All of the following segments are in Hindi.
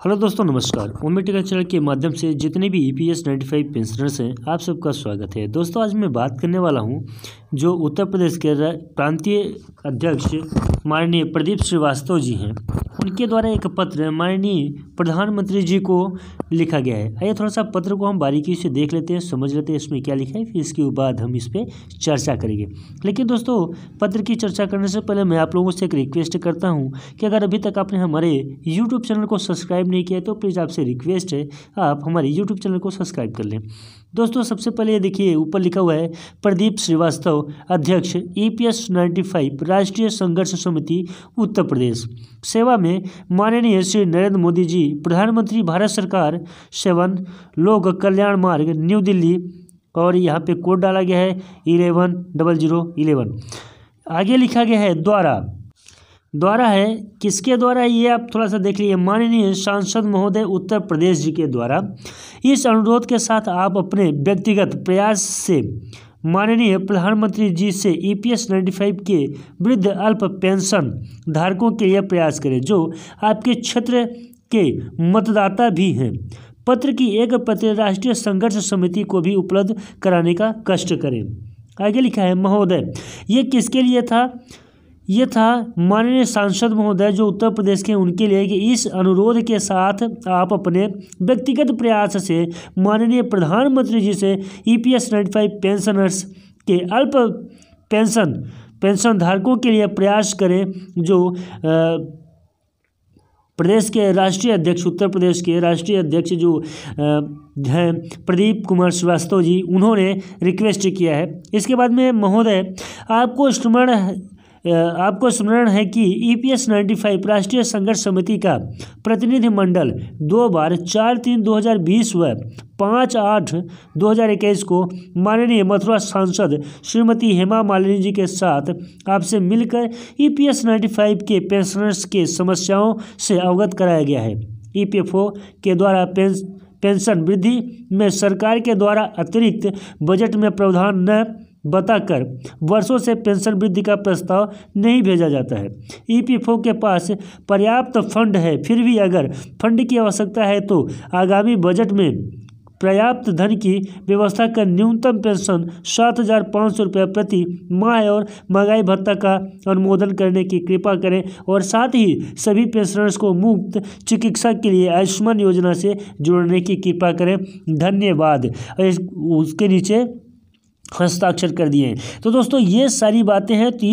हेलो दोस्तों, नमस्कार। ओमी टेगा चैनल के माध्यम से जितने भी E P S ninety five pensioners हैं, आप सबका स्वागत है। दोस्तों, आज मैं बात करने वाला हूँ जो उत्तर प्रदेश के प्रांतीय अध्यक्ष माननीय प्रदीप श्रीवास्तव जी हैं। उनके द्वारा एक पत्र माननीय प्रधानमंत्री जी को लिखा गया है। आइए थोड़ा सा पत्र को हम बारीकी से देख लेते हैं, समझ लेते हैं इसमें क्या लिखा है, फिर इसके बाद हम इस पर चर्चा करेंगे। लेकिन दोस्तों, पत्र की चर्चा करने से पहले मैं आप लोगों से एक रिक्वेस्ट करता हूँ कि अगर अभी तक आपने हमारे यूट्यूब चैनल को सब्सक्राइब नहीं किया तो प्लीज़ आपसे रिक्वेस्ट है, आप हमारे यूट्यूब चैनल को सब्सक्राइब कर लें। दोस्तों, सबसे पहले देखिए, ऊपर लिखा हुआ है, प्रदीप श्रीवास्तव। अध्यक्ष E P S ninety five, राष्ट्रीय संघर्ष समिति, उत्तर प्रदेश। सेवा में माननीय श्री नरेंद्र मोदी जी प्रधानमंत्री, भारत सरकार, सेवन, लोक कल्याण मार्ग, न्यू दिल्ली, और यहाँ पे कोड डाला गया है, इलेवन, डबल ज़ीरो, इलेवन। आगे लिखा गया है, द्वारा। द्वारा है, किसके द्वारा, ये आप थोड़ा सा देख लीजिए। माननीय सांसद महोदय, उत्तर प्रदेश जी के द्वारा। इस अनुरोध के साथ आप अपने व्यक्तिगत प्रयास से माननीय प्रधानमंत्री जी से E P S ninety five के वृद्ध अल्प पेंशन धारकों के लिए प्रयास करें, जो आपके क्षेत्र के मतदाता भी हैं। पत्र की एक पत्र राष्ट्रीय संघर्ष समिति को भी उपलब्ध कराने का कष्ट करें। आगे लिखा है, महोदय, ये किसके लिए था? ये था माननीय सांसद महोदय जो उत्तर प्रदेश के उनके लिए कि इस अनुरोध के साथ आप अपने व्यक्तिगत प्रयास से माननीय प्रधानमंत्री जी से E P S ninety pensioners के अल्प पेंशन पेंशन धारकों के लिए प्रयास करें जो आ, प्रदेश के राष्ट्रीय अध्यक्ष उत्तर प्रदेश के राष्ट्रीय अध्यक्ष जो हैं प्रदीप कुमार श्रीवास्तव जी उन्होंने रिक्वेस्ट किया है। इसके बाद में महोदय आपको स्मरण आपको स्मरण है कि E P S ninety five राष्ट्रीय संघर्ष समिति का प्रतिनिधिमंडल दो बार चार तीन दो हज़ार बीस व पाँच आठ दो हज़ार इक्कीस को माननीय मथुरा सांसद श्रीमती हेमा मालिनी जी के साथ आपसे मिलकर E P S ninety five के पेंशनर्स के समस्याओं से अवगत कराया गया है। ई पी एफ़ ओ के द्वारा पेंशन वृद्धि में सरकार के द्वारा अतिरिक्त बजट में प्रावधान न बताकर वर्षों से पेंशन वृद्धि का प्रस्ताव नहीं भेजा जाता है। ईपीएफओ के पास पर्याप्त फंड है, फिर भी अगर फंड की आवश्यकता है तो आगामी बजट में पर्याप्त धन की व्यवस्था कर न्यूनतम पेंशन सात हज़ार पाँच सौ रुपये प्रति माह और महँगाई भत्ता का अनुमोदन करने की कृपा करें और साथ ही सभी पेंशनर्स को मुफ़्त चिकित्सा के लिए आयुष्मान योजना से जोड़ने की कृपा करें। धन्यवाद। उसके नीचे हस्ताक्षर कर दिए तो दोस्तों, ये सारी बातें हैं तो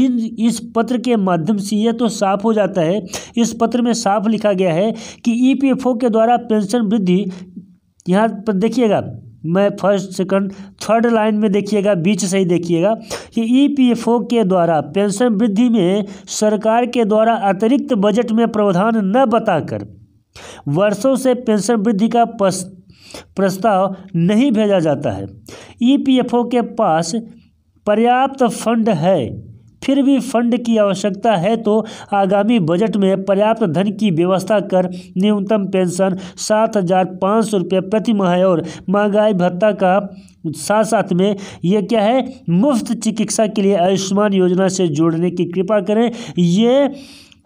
इस पत्र के माध्यम से ये तो साफ़ हो जाता है। इस पत्र में साफ़ लिखा गया है कि ईपीएफओ के द्वारा पेंशन वृद्धि, यहाँ पर देखिएगा, मैं फ़र्स्ट, सेकंड, थर्ड लाइन में देखिएगा, बीच से ही देखिएगा कि ईपीएफओ के द्वारा पेंशन वृद्धि में सरकार के द्वारा अतिरिक्त बजट में प्रावधान न बताकर वर्षों से पेंशन वृद्धि का प्रस्ताव नहीं भेजा जाता है। ईपीएफओ के पास पर्याप्त फंड है, फिर भी फंड की आवश्यकता है तो आगामी बजट में पर्याप्त धन की व्यवस्था कर न्यूनतम पेंशन सात हज़ार पाँच सौ रुपये प्रति माह और महँगाई भत्ता का साथ साथ में यह क्या है? मुफ़्त चिकित्सा के लिए आयुष्मान योजना से जोड़ने की कृपा करें। ये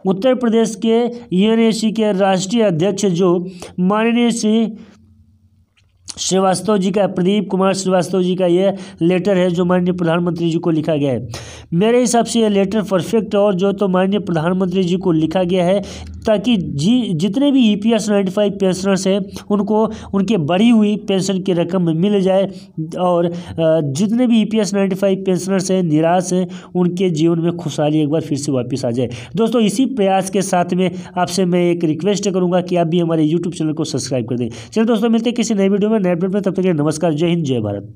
उत्तर प्रदेश के ई के राष्ट्रीय अध्यक्ष जो माननीय श्री श्रीवास्तव जी का, प्रदीप कुमार श्रीवास्तव जी का यह लेटर है जो माननीय प्रधानमंत्री जी को लिखा गया है। मेरे हिसाब से ये लेटर परफेक्ट और जो तो माननीय प्रधानमंत्री जी को लिखा गया है, ताकि जी, जितने भी E P S ninety five pensioners हैं, उनको, उनके बढ़ी हुई पेंशन की रकम मिल जाए, और जितने भी E P S ninety five pensioners हैं, निराश हैं, उनके जीवन में खुशहाली एक बार फिर से वापस आ जाए। दोस्तों, इसी प्रयास के साथ में आपसे मैं एक रिक्वेस्ट करूँगा कि आप भी हमारे यूट्यूब चैनल को सब्सक्राइब कर दें। चलिए दोस्तों, मिलते हैं किसी नए वीडियो में, नए अपडेट में, तब तक नमस्कार, जय हिंद, जय भारत।